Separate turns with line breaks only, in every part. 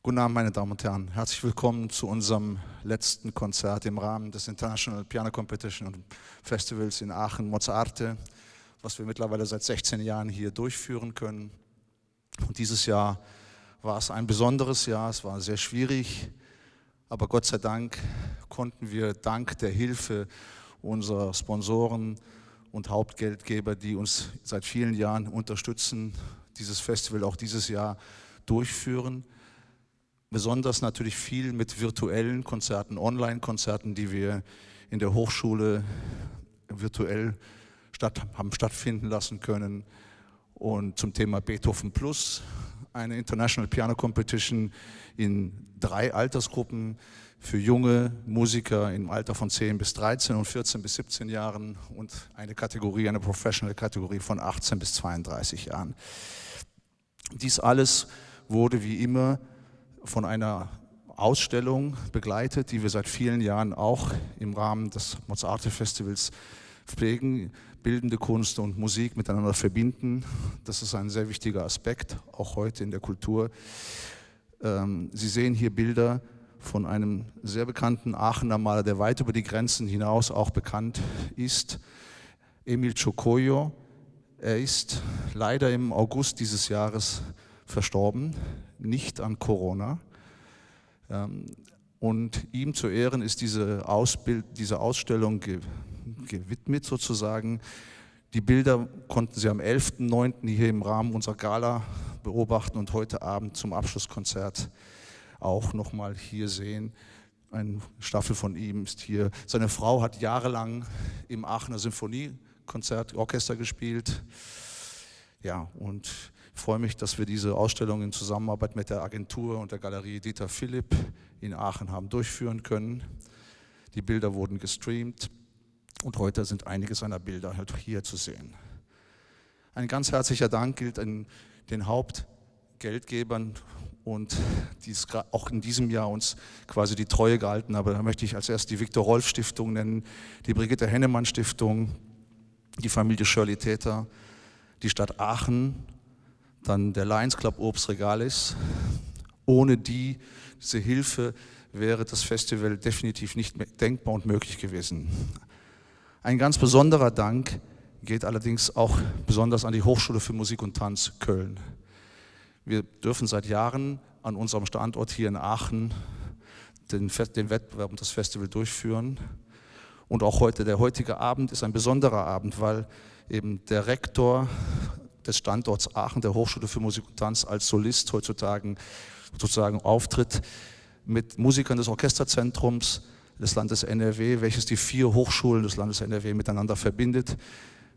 Guten Abend, meine Damen und Herren. Herzlich willkommen zu unserem letzten Konzert im Rahmen des International Piano Competition und Festivals in Aachen, Mozarte, was wir mittlerweile seit 16 Jahren hier durchführen können. Und dieses Jahr war es ein besonderes Jahr, es war sehr schwierig, aber Gott sei Dank konnten wir dank der Hilfe unserer Sponsoren und Hauptgeldgeber, die uns seit vielen Jahren unterstützen, dieses Festival auch dieses Jahr durchführen besonders natürlich viel mit virtuellen Konzerten, Online-Konzerten, die wir in der Hochschule virtuell statt, haben stattfinden lassen können. Und zum Thema Beethoven Plus, eine International Piano Competition in drei Altersgruppen für junge Musiker im Alter von 10 bis 13 und 14 bis 17 Jahren und eine Kategorie, eine Professional Kategorie von 18 bis 32 Jahren. Dies alles wurde wie immer von einer Ausstellung begleitet, die wir seit vielen Jahren auch im Rahmen des Mozarte Festivals pflegen, bildende Kunst und Musik miteinander verbinden. Das ist ein sehr wichtiger Aspekt, auch heute in der Kultur. Ähm, Sie sehen hier Bilder von einem sehr bekannten Aachener Maler, der weit über die Grenzen hinaus auch bekannt ist, Emil Chocoyo. Er ist leider im August dieses Jahres verstorben, nicht an Corona. Ähm, und ihm zu Ehren ist diese, Ausbild, diese Ausstellung gewidmet sozusagen. Die Bilder konnten Sie am 11.09. hier im Rahmen unserer Gala beobachten und heute Abend zum Abschlusskonzert auch nochmal hier sehen. Eine Staffel von ihm ist hier. Seine Frau hat jahrelang im Aachener Symphoniekonzertorchester gespielt. Ja, und freue mich, dass wir diese Ausstellung in Zusammenarbeit mit der Agentur und der Galerie Dieter Philipp in Aachen haben durchführen können. Die Bilder wurden gestreamt und heute sind einige seiner Bilder halt hier zu sehen. Ein ganz herzlicher Dank gilt an den Hauptgeldgebern und die auch in diesem Jahr uns quasi die Treue gehalten haben. Da möchte ich als erst die Viktor Rolf Stiftung nennen, die Brigitte Hennemann Stiftung, die Familie Shirley Täter, die Stadt Aachen dann der Lions Club Obst Regalis. Ohne die, diese Hilfe wäre das Festival definitiv nicht denkbar und möglich gewesen. Ein ganz besonderer Dank geht allerdings auch besonders an die Hochschule für Musik und Tanz Köln. Wir dürfen seit Jahren an unserem Standort hier in Aachen den, den Wettbewerb und das Festival durchführen. Und auch heute, der heutige Abend ist ein besonderer Abend, weil eben der Rektor des Standorts Aachen, der Hochschule für Musik und Tanz, als Solist heutzutage sozusagen auftritt mit Musikern des Orchesterzentrums des Landes NRW, welches die vier Hochschulen des Landes NRW miteinander verbindet.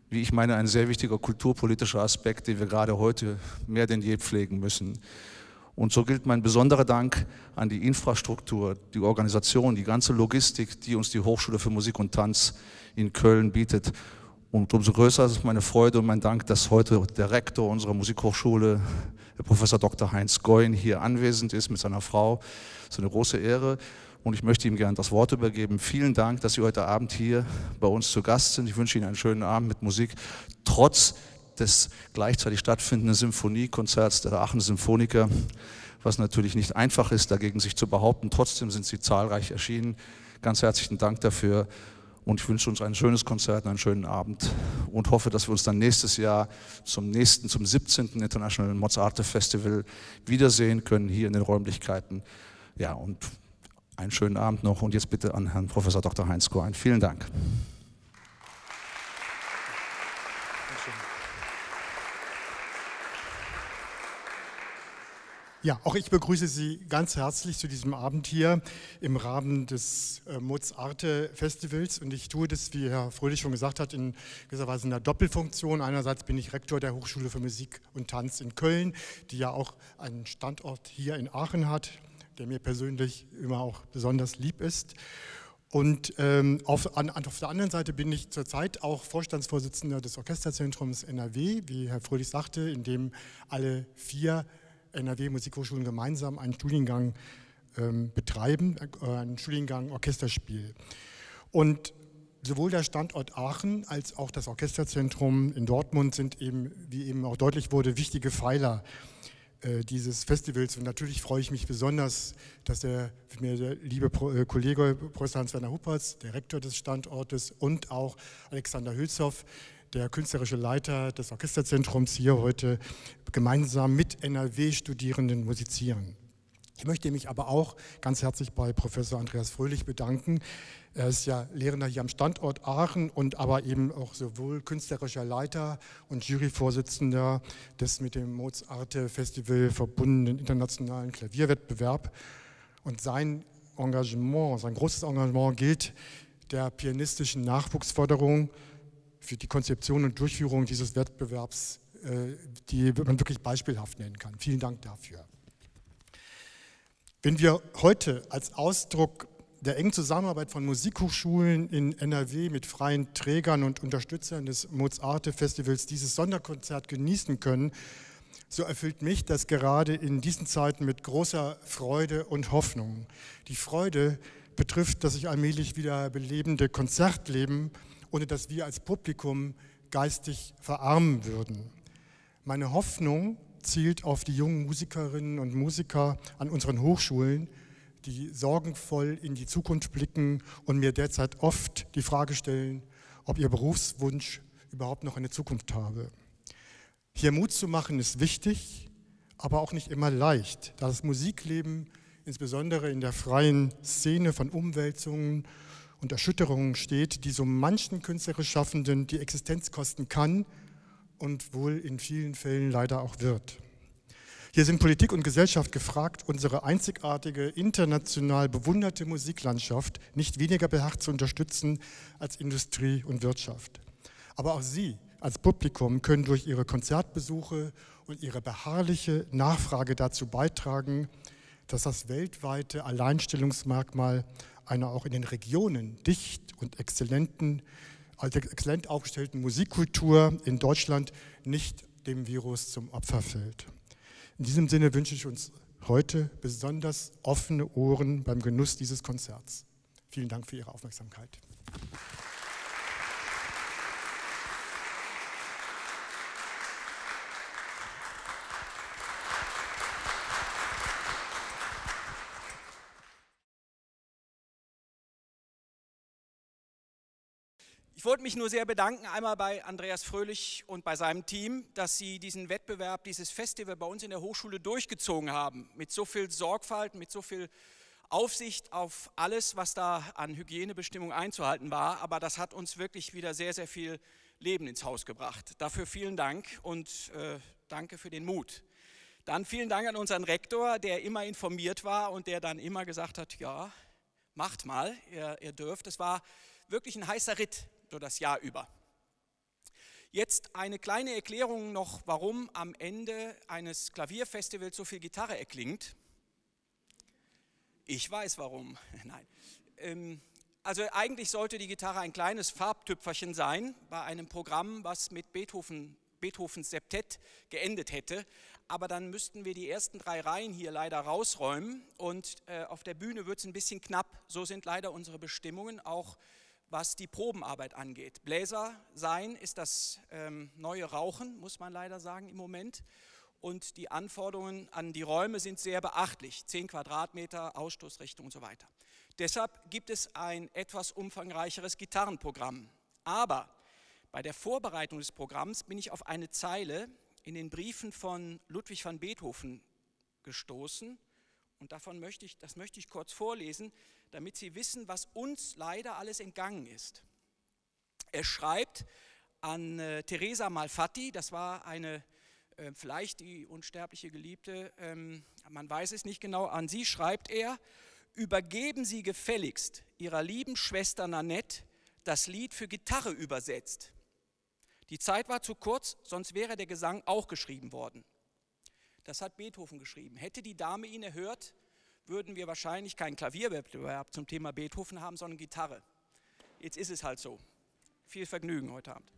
Wie ich meine, ein sehr wichtiger kulturpolitischer Aspekt, den wir gerade heute mehr denn je pflegen müssen. Und so gilt mein besonderer Dank an die Infrastruktur, die Organisation, die ganze Logistik, die uns die Hochschule für Musik und Tanz in Köln bietet. Und umso größer ist meine Freude und mein Dank, dass heute der Rektor unserer Musikhochschule, der Professor Dr. Heinz Goyen, hier anwesend ist mit seiner Frau. Das ist eine große Ehre und ich möchte ihm gerne das Wort übergeben. Vielen Dank, dass Sie heute Abend hier bei uns zu Gast sind. Ich wünsche Ihnen einen schönen Abend mit Musik, trotz des gleichzeitig stattfindenden Symphoniekonzerts der Aachen Symphoniker, was natürlich nicht einfach ist, dagegen sich zu behaupten. Trotzdem sind Sie zahlreich erschienen. Ganz herzlichen Dank dafür und ich wünsche uns ein schönes Konzert, einen schönen Abend und hoffe, dass wir uns dann nächstes Jahr zum nächsten, zum 17. International Mozarte Festival wiedersehen können, hier in den Räumlichkeiten. Ja, und einen schönen Abend noch und jetzt bitte an Herrn Professor Dr. Heinz Korein. Vielen Dank.
Ja, auch ich begrüße Sie ganz herzlich zu diesem Abend hier im Rahmen des äh, Mozarte Festivals. Und ich tue das, wie Herr Fröhlich schon gesagt hat, in gewisser Weise in einer Doppelfunktion. Einerseits bin ich Rektor der Hochschule für Musik und Tanz in Köln, die ja auch einen Standort hier in Aachen hat, der mir persönlich immer auch besonders lieb ist. Und ähm, auf, an, auf, der anderen Seite bin ich zurzeit auch Vorstandsvorsitzender des Orchesterzentrums NRW, wie Herr Fröhlich sagte, in dem alle vier NRW Musikhochschulen gemeinsam einen Studiengang ähm, betreiben, äh, einen Studiengang Orchesterspiel. Und sowohl der Standort Aachen als auch das Orchesterzentrum in Dortmund sind eben, wie eben auch deutlich wurde, wichtige Pfeiler äh, dieses Festivals. Und natürlich freue ich mich besonders, dass der, mir der liebe äh, Kollege Professor Hans-Werner Huppertz, der Rektor des Standortes, und auch Alexander Hülshoff, der künstlerische Leiter des Orchesterzentrums, hier heute gemeinsam mit NRW-Studierenden musizieren. Ich möchte mich aber auch ganz herzlich bei Professor Andreas Fröhlich bedanken. Er ist ja Lehrender hier am Standort Aachen und aber eben auch sowohl künstlerischer Leiter und Juryvorsitzender des mit dem Mozarte Festival verbundenen internationalen Klavierwettbewerb. Und sein Engagement, sein großes Engagement gilt der pianistischen Nachwuchsförderung für die Konzeption und Durchführung dieses Wettbewerbs, äh, die man wirklich beispielhaft nennen kann. Vielen Dank dafür. Wenn wir heute als Ausdruck der engen Zusammenarbeit von Musikhochschulen in NRW mit freien Trägern und Unterstützern des Mozarte-Festivals dieses Sonderkonzert genießen können, so erfüllt mich das gerade in diesen Zeiten mit großer Freude und Hoffnung. Die Freude betrifft das sich allmählich wieder belebende Konzertleben, ohne dass wir als Publikum geistig verarmen würden. Meine Hoffnung zielt auf die jungen Musikerinnen und Musiker an unseren Hochschulen, die sorgenvoll in die Zukunft blicken und mir derzeit oft die Frage stellen, ob ihr Berufswunsch überhaupt noch eine Zukunft habe. Hier Mut zu machen ist wichtig, aber auch nicht immer leicht, da das Musikleben insbesondere in der freien Szene von Umwälzungen und Erschütterungen steht, die so manchen künstlerisch Schaffenden die Existenz kosten kann und wohl in vielen Fällen leider auch wird. Hier sind Politik und Gesellschaft gefragt, unsere einzigartige, international bewunderte Musiklandschaft nicht weniger beharrt zu unterstützen als Industrie und Wirtschaft. Aber auch Sie als Publikum können durch Ihre Konzertbesuche und Ihre beharrliche Nachfrage dazu beitragen, dass das weltweite Alleinstellungsmerkmal einer auch in den Regionen dicht und exzellenten als exzellent aufgestellten Musikkultur in Deutschland nicht dem Virus zum Opfer fällt. In diesem Sinne wünsche ich uns heute besonders offene Ohren beim Genuss dieses Konzerts. Vielen Dank für Ihre Aufmerksamkeit.
Ich wollte mich nur sehr bedanken, einmal bei Andreas Fröhlich und bei seinem Team, dass sie diesen Wettbewerb, dieses Festival bei uns in der Hochschule durchgezogen haben. Mit so viel Sorgfalt, mit so viel Aufsicht auf alles, was da an Hygienebestimmungen einzuhalten war. Aber das hat uns wirklich wieder sehr, sehr viel Leben ins Haus gebracht. Dafür vielen Dank und äh, danke für den Mut. Dann vielen Dank an unseren Rektor, der immer informiert war und der dann immer gesagt hat, ja, macht mal, ihr, ihr dürft. Es war wirklich ein heißer Ritt nur das Jahr über. Jetzt eine kleine Erklärung noch, warum am Ende eines Klavierfestivals so viel Gitarre erklingt. Ich weiß warum. Nein. Ähm, also eigentlich sollte die Gitarre ein kleines Farbtüpferchen sein bei einem Programm, was mit Beethoven, Beethovens Septett geendet hätte. Aber dann müssten wir die ersten drei Reihen hier leider rausräumen und äh, auf der Bühne wird es ein bisschen knapp. So sind leider unsere Bestimmungen auch was die Probenarbeit angeht. Bläser sein ist das ähm, neue Rauchen, muss man leider sagen im Moment. Und die Anforderungen an die Räume sind sehr beachtlich. 10 Quadratmeter, Ausstoßrichtung und so weiter. Deshalb gibt es ein etwas umfangreicheres Gitarrenprogramm. Aber bei der Vorbereitung des Programms bin ich auf eine Zeile in den Briefen von Ludwig van Beethoven gestoßen. Und davon möchte ich, das möchte ich kurz vorlesen damit Sie wissen, was uns leider alles entgangen ist. Er schreibt an äh, Teresa Malfatti, das war eine äh, vielleicht die unsterbliche Geliebte, ähm, man weiß es nicht genau, an sie schreibt er, übergeben Sie gefälligst Ihrer lieben Schwester Nanette das Lied für Gitarre übersetzt. Die Zeit war zu kurz, sonst wäre der Gesang auch geschrieben worden. Das hat Beethoven geschrieben. Hätte die Dame ihn erhört, würden wir wahrscheinlich keinen Klavierwettbewerb zum Thema Beethoven haben, sondern Gitarre. Jetzt ist es halt so. Viel Vergnügen heute Abend.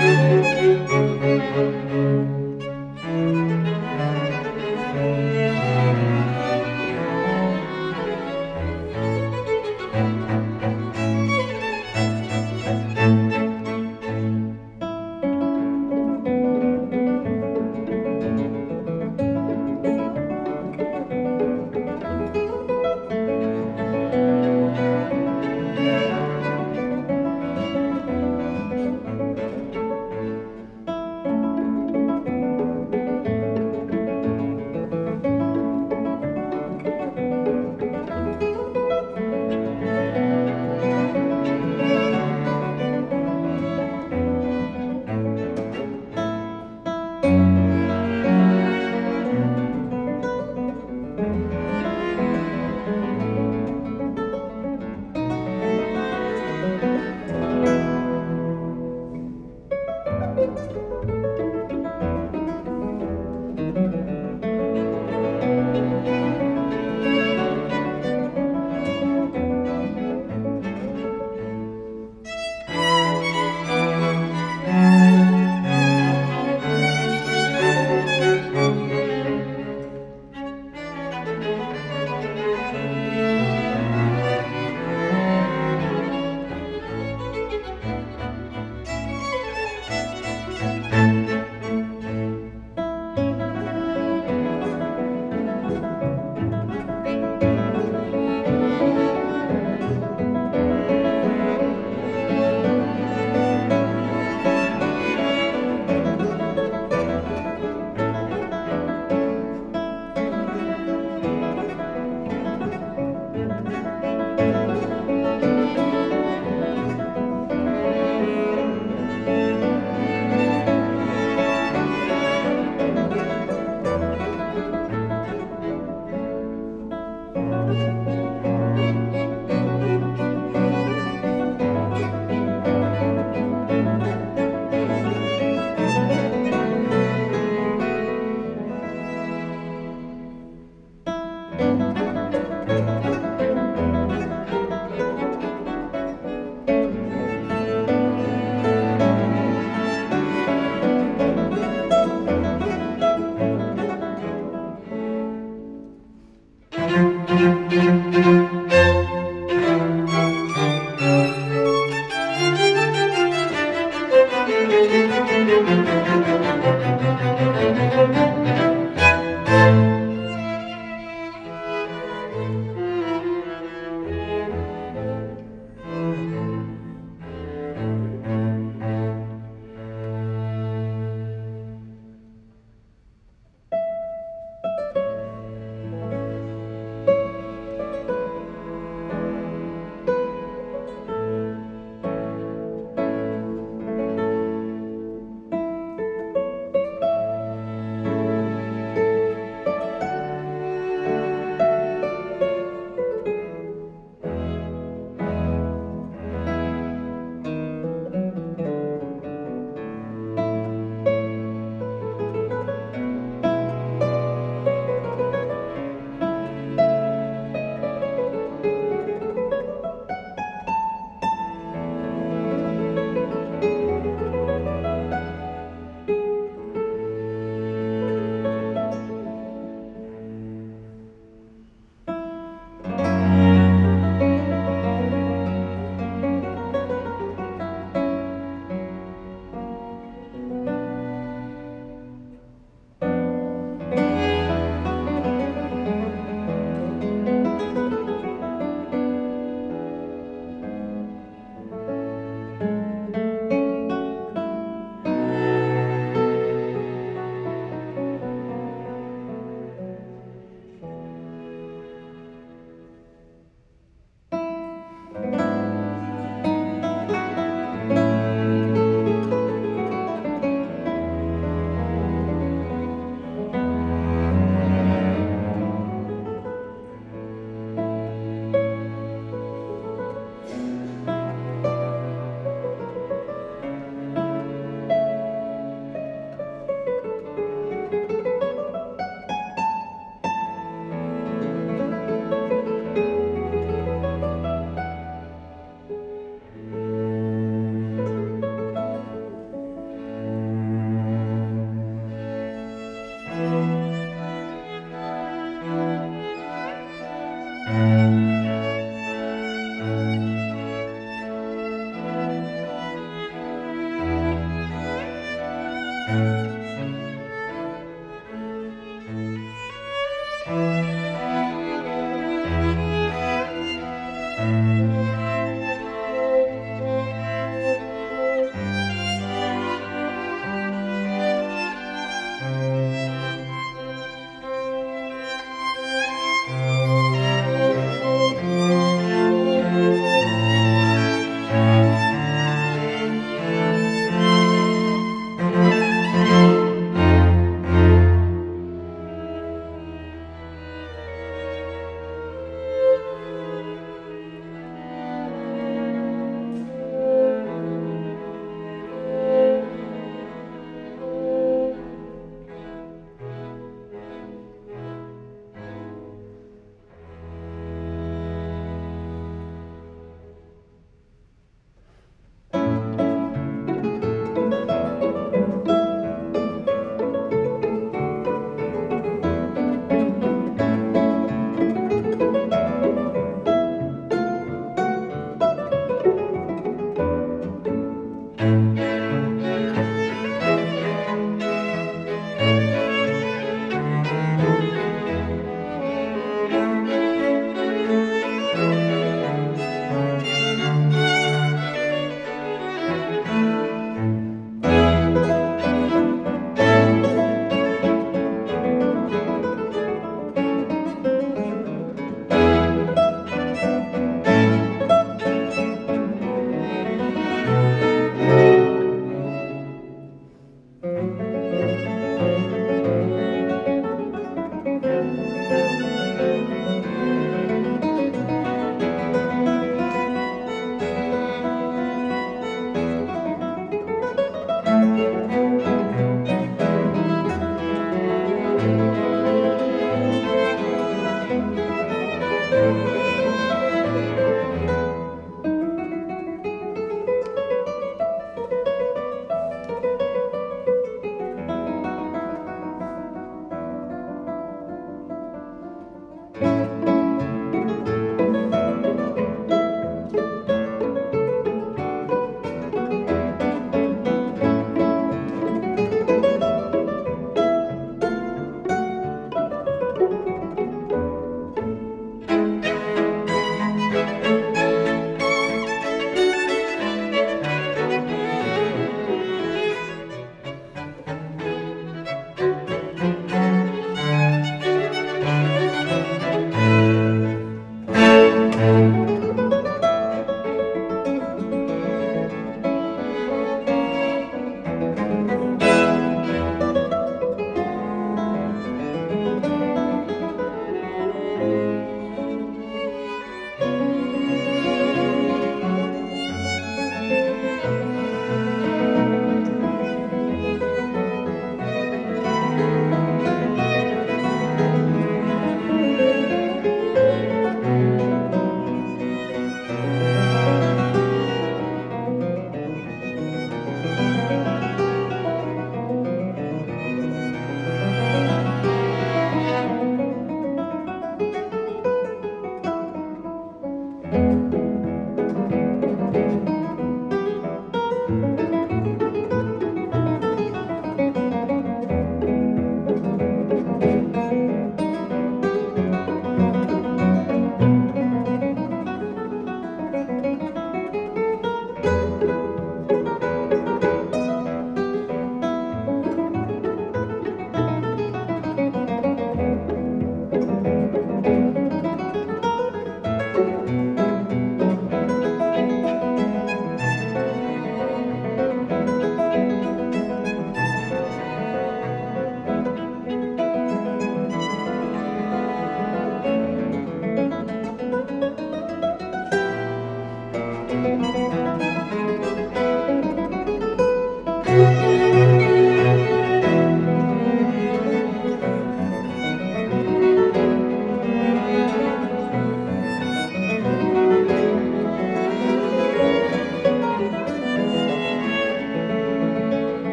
Thank you.